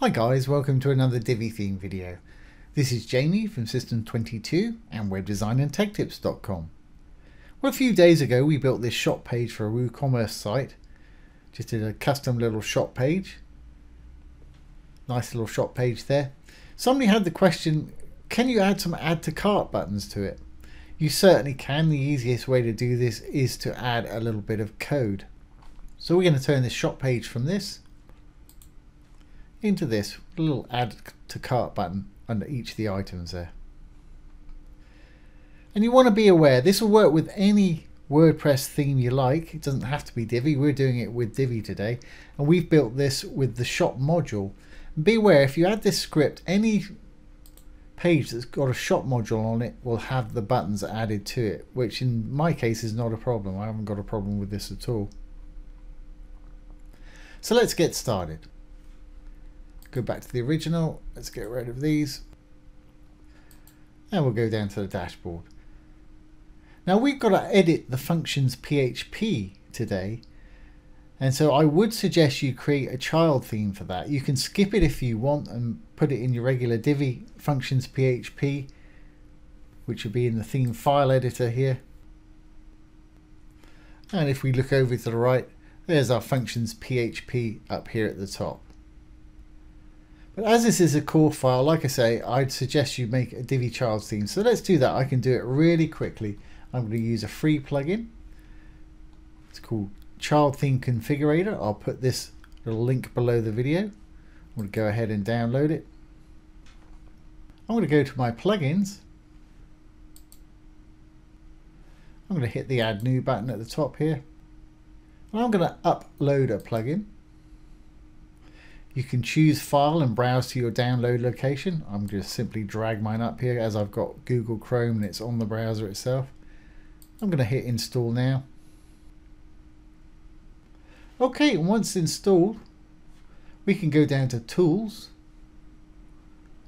Hi guys, welcome to another Divi theme video. This is Jamie from System22 and webdesignandtechtips.com. Well, a few days ago we built this shop page for a WooCommerce site. Just did a custom little shop page. Nice little shop page there. Somebody had the question, can you add some add to cart buttons to it? You certainly can. The easiest way to do this is to add a little bit of code. So we're going to turn this shop page from this into this little add to cart button under each of the items there. And you want to be aware, this will work with any WordPress theme you like. It doesn't have to be Divi. We're doing it with Divi today. And we've built this with the shop module. And be aware, if you add this script, any page that's got a shop module on it will have the buttons added to it, which in my case is not a problem. I haven't got a problem with this at all. So let's get started go back to the original. Let's get rid of these. And we'll go down to the dashboard. Now we've got to edit the functions PHP today. And so I would suggest you create a child theme for that. You can skip it if you want and put it in your regular Divi functions PHP, which will be in the theme file editor here. And if we look over to the right, there's our functions PHP up here at the top. But as this is a core file, like I say, I'd suggest you make a Divi child theme. So let's do that. I can do it really quickly. I'm going to use a free plugin. It's called Child Theme Configurator. I'll put this little link below the video. I'm going to go ahead and download it. I'm going to go to my plugins. I'm going to hit the add new button at the top here. And I'm going to upload a plugin. You can choose file and browse to your download location. I'm just simply drag mine up here as I've got Google Chrome and it's on the browser itself. I'm going to hit install now. Okay, once installed, we can go down to tools.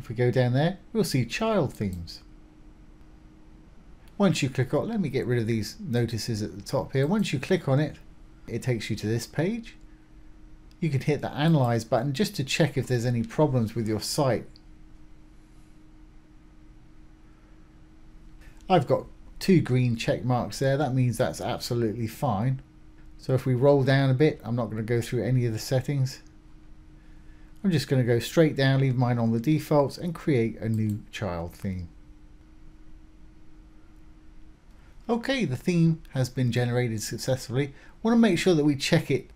If we go down there, we'll see child themes. Once you click on, let me get rid of these notices at the top here. Once you click on it, it takes you to this page you could hit the analyze button just to check if there's any problems with your site. I've got two green check marks there. That means that's absolutely fine. So if we roll down a bit, I'm not going to go through any of the settings. I'm just going to go straight down, leave mine on the defaults and create a new child theme. Okay, the theme has been generated successfully. I want to make sure that we check it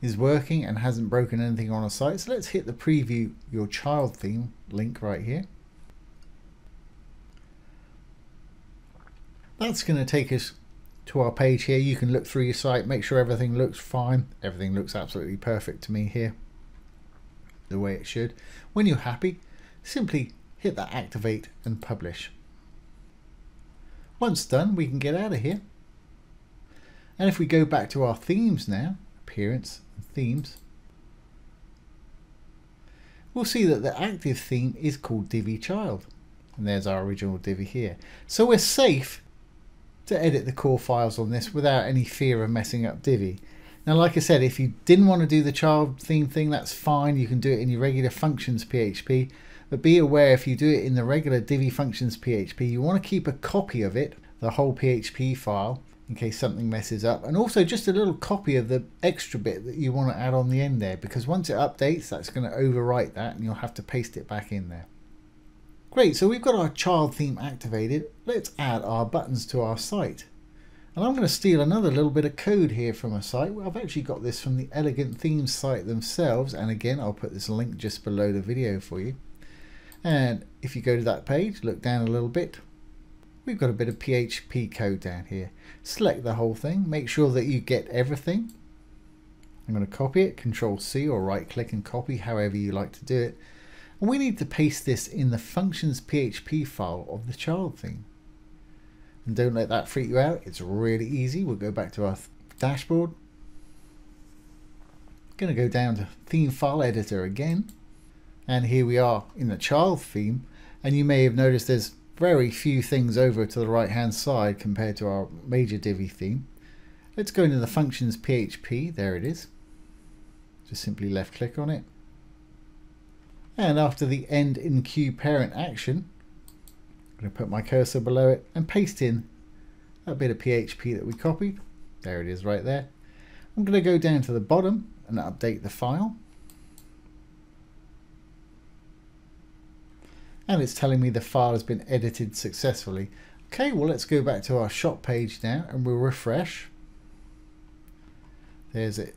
is working and hasn't broken anything on our site. So let's hit the preview your child theme link right here. That's going to take us to our page here. You can look through your site, make sure everything looks fine. Everything looks absolutely perfect to me here, the way it should. When you're happy, simply hit that activate and publish. Once done, we can get out of here. And if we go back to our themes now, appearance, and themes, we'll see that the active theme is called Divi Child. And there's our original Divi here. So we're safe to edit the core files on this without any fear of messing up Divi. Now, like I said, if you didn't want to do the child theme thing, that's fine. You can do it in your regular functions PHP. But be aware if you do it in the regular Divi functions PHP, you want to keep a copy of it, the whole PHP file, in case something messes up and also just a little copy of the extra bit that you want to add on the end there because once it updates that's going to overwrite that and you'll have to paste it back in there. Great, so we've got our child theme activated. Let's add our buttons to our site. And I'm going to steal another little bit of code here from a site. I've actually got this from the Elegant Themes site themselves. And again, I'll put this link just below the video for you. And if you go to that page, look down a little bit, we've got a bit of PHP code down here. Select the whole thing, make sure that you get everything. I'm going to copy it, Control C or right click and copy, however you like to do it. And we need to paste this in the functions PHP file of the child theme. And don't let that freak you out, it's really easy. We'll go back to our dashboard. Going to go down to theme file editor again. And here we are in the child theme. And you may have noticed there's very few things over to the right hand side compared to our major Divi theme. Let's go into the functions PHP, there it is. Just simply left click on it. And after the end enqueue parent action, I'm going to put my cursor below it and paste in a bit of PHP that we copied. There it is right there. I'm going to go down to the bottom and update the file. And it's telling me the file has been edited successfully. Okay, well let's go back to our shop page now and we'll refresh. There's it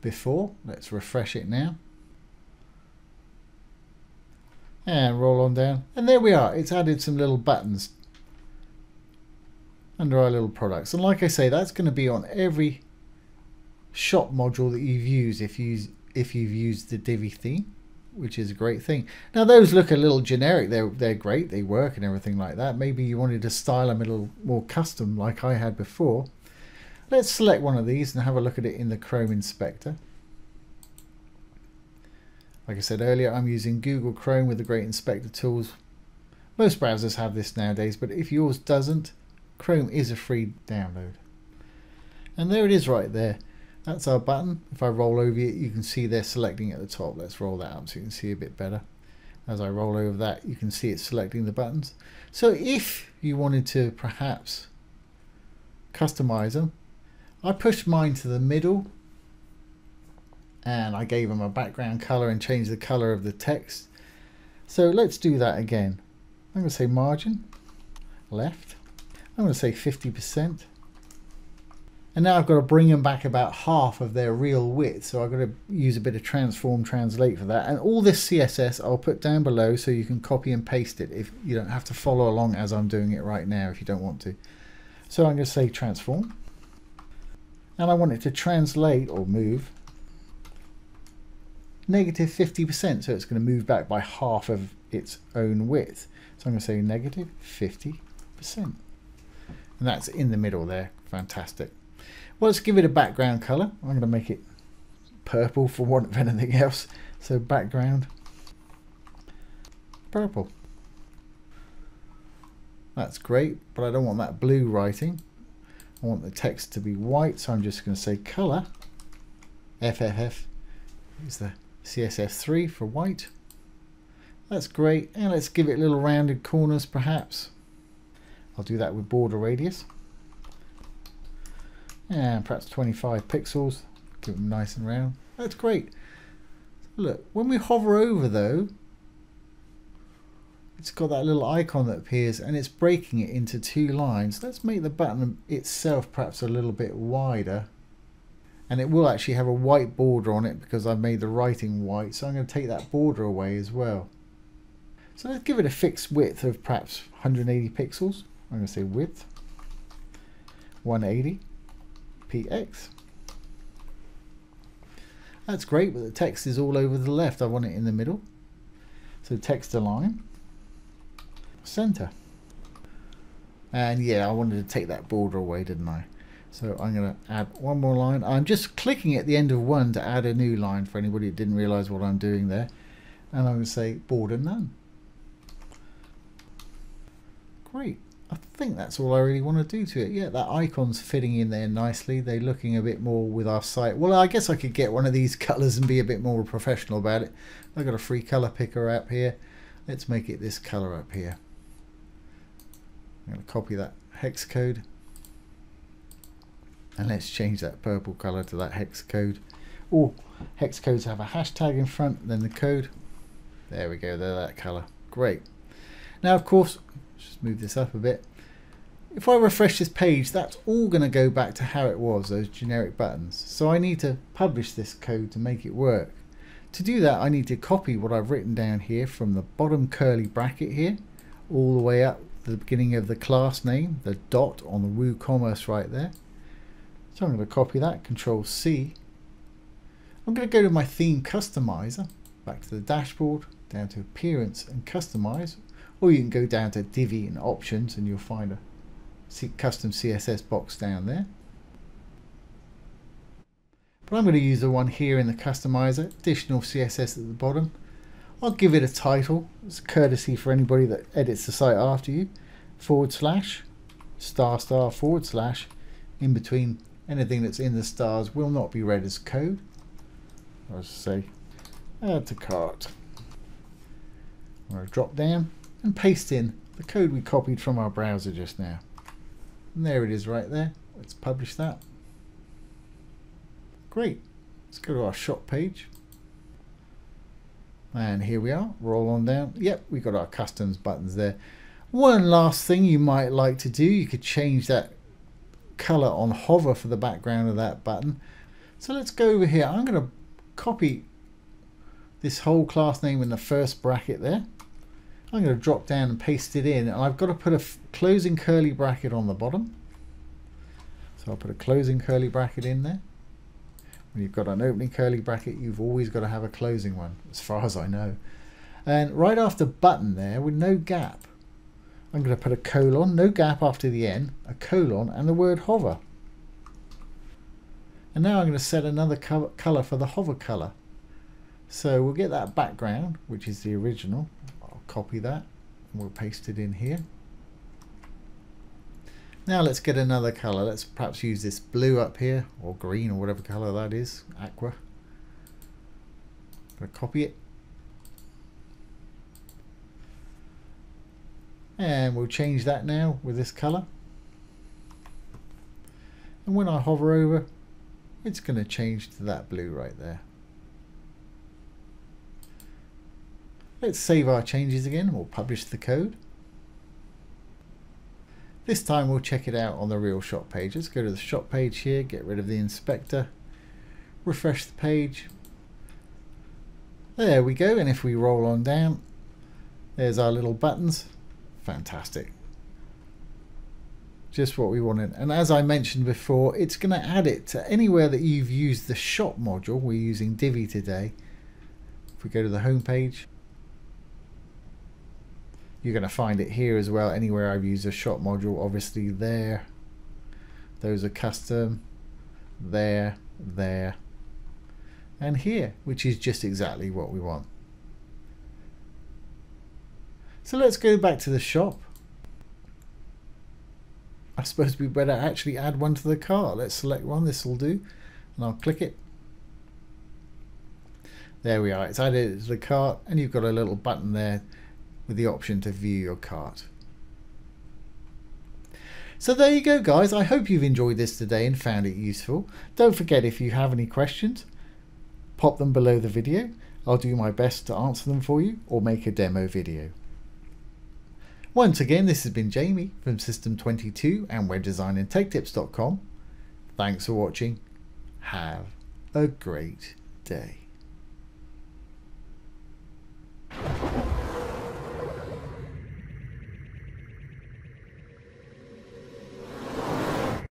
before. Let's refresh it now. And roll on down. And there we are. It's added some little buttons under our little products. And like I say, that's going to be on every shop module that you've used if you if you've used the Divi theme, which is a great thing. Now those look a little generic. They're they're great. They work and everything like that. Maybe you wanted to style them a little more custom, like I had before. Let's select one of these and have a look at it in the Chrome Inspector. Like I said earlier, I'm using Google Chrome with the great inspector tools. Most browsers have this nowadays, but if yours doesn't, Chrome is a free download. And there it is right there. That's our button. If I roll over it, you can see they're selecting at the top. Let's roll that up so you can see a bit better. As I roll over that, you can see it's selecting the buttons. So if you wanted to perhaps customize them, I pushed mine to the middle and I gave them a background color and changed the color of the text. So let's do that again. I'm going to say margin, left. I'm going to say 50%. And now I've got to bring them back about half of their real width. So I've got to use a bit of transform translate for that. And all this CSS I'll put down below so you can copy and paste it if you don't have to follow along as I'm doing it right now if you don't want to. So I'm going to say transform. And I want it to translate or move negative 50%. So it's going to move back by half of its own width. So I'm going to say negative 50%. And that's in the middle there. Fantastic. Well, let's give it a background color. I'm going to make it purple for want of anything else. So background purple. That's great, but I don't want that blue writing. I want the text to be white, so I'm just going to say color FFF is the CSS3 for white. That's great. And let's give it little rounded corners perhaps. I'll do that with border radius. And perhaps 25 pixels. Keep them nice and round. That's great. Look, when we hover over though, it's got that little icon that appears and it's breaking it into two lines. Let's make the button itself perhaps a little bit wider and it will actually have a white border on it because I've made the writing white so I'm going to take that border away as well so let's give it a fixed width of perhaps 180 pixels I'm going to say width 180 px that's great but the text is all over the left I want it in the middle so text align center and yeah I wanted to take that border away didn't I so I'm going to add one more line. I'm just clicking at the end of one to add a new line for anybody that didn't realize what I'm doing there. And I'm going to say border none. Great. I think that's all I really want to do to it. Yeah, that icon's fitting in there nicely. They're looking a bit more with our site. Well, I guess I could get one of these colors and be a bit more professional about it. I've got a free color picker up here. Let's make it this color up here. I'm going to copy that hex code and let's change that purple color to that hex code oh hex codes have a hashtag in front then the code there we go they're that color great now of course just move this up a bit. If I refresh this page that's all going to go back to how it was those generic buttons. So I need to publish this code to make it work. To do that I need to copy what I've written down here from the bottom curly bracket here all the way up to the beginning of the class name the dot on the WooCommerce right there. So I'm going to copy that, Control C. I'm going to go to my theme customizer, back to the dashboard, down to appearance and customize, or you can go down to Divi and options and you'll find a custom CSS box down there. But I'm going to use the one here in the customizer, additional CSS at the bottom. I'll give it a title, it's courtesy for anybody that edits the site after you, forward slash, star star forward slash, in between Anything that's in the stars will not be read as code. I'll say add to cart. I'm going to drop down and paste in the code we copied from our browser just now. And there it is right there. Let's publish that. Great. Let's go to our shop page. And here we are. Roll on down. Yep, we got our customs buttons there. One last thing you might like to do, you could change that color on hover for the background of that button. So let's go over here. I'm going to copy this whole class name in the first bracket there. I'm going to drop down and paste it in and I've got to put a closing curly bracket on the bottom. So I'll put a closing curly bracket in there. When you've got an opening curly bracket, you've always got to have a closing one, as far as I know. And right after button there, with no gap, I'm going to put a colon, no gap after the N, a colon, and the word hover. And now I'm going to set another co color for the hover color. So we'll get that background, which is the original. Copy that and we'll paste it in here. Now let's get another color. Let's perhaps use this blue up here or green or whatever color that is, aqua. I'm going to copy it. And we'll change that now with this color. And when I hover over, it's going to change to that blue right there. Let's save our changes again. We'll publish the code. This time we'll check it out on the real shop page. Let's go to the shop page here, get rid of the inspector, refresh the page. There we go, and if we roll on down, there's our little buttons. Fantastic. Just what we wanted. And as I mentioned before, it's going to add it to anywhere that you've used the shop module. We're using Divi today. If we go to the home page, you're going to find it here as well. Anywhere I've used a shop module, obviously there. Those are custom. There, there, and here, which is just exactly what we want. So let's go back to the shop. I suppose we better actually add one to the cart. Let's select one, this will do, and I'll click it. There we are, it's added to the cart, and you've got a little button there with the option to view your cart. So there you go guys, I hope you've enjoyed this today and found it useful. Don't forget if you have any questions, pop them below the video. I'll do my best to answer them for you or make a demo video. Once again, this has been Jamie from System22 and WebDesignAndTechTips.com. Thanks for watching. Have a great day.